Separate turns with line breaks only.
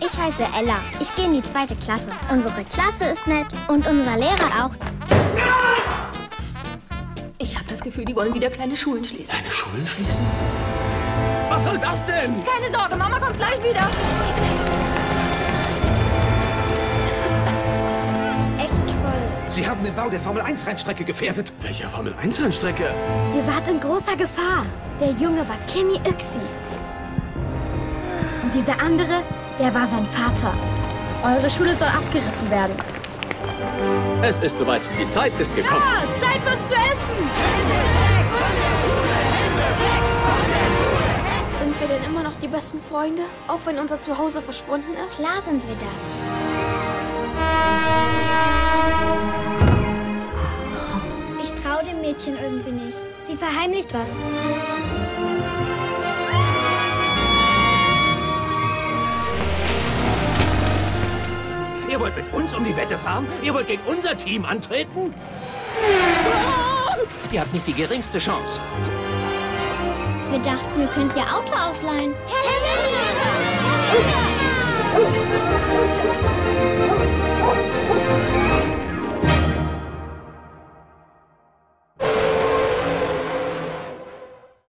Ich heiße Ella. Ich gehe in die zweite Klasse. Unsere Klasse ist nett und unser Lehrer auch.
Ich habe das Gefühl, die wollen wieder kleine Schulen schließen.
Kleine Schulen schließen? Was soll das denn?
Keine Sorge, Mama kommt gleich wieder.
Echt toll.
Sie haben den Bau der Formel-1-Rennstrecke gefährdet. Welcher Formel-1-Rennstrecke?
Ihr wart in großer Gefahr. Der Junge war Kimi Yxi. Und dieser andere, der war sein Vater. Eure Schule soll abgerissen werden.
Es ist soweit. Die Zeit ist gekommen.
Ah, Zeit was zu essen!
Sind wir denn immer noch die besten Freunde? Auch wenn unser Zuhause verschwunden ist?
Klar sind wir das. Ich traue dem Mädchen irgendwie nicht. Sie verheimlicht was.
Ihr wollt mit uns um die Wette fahren? Ihr wollt gegen unser Team antreten? Ihr habt nicht die geringste Chance.
Wir dachten, wir könnten ihr Auto ausleihen. Herr Lehrer!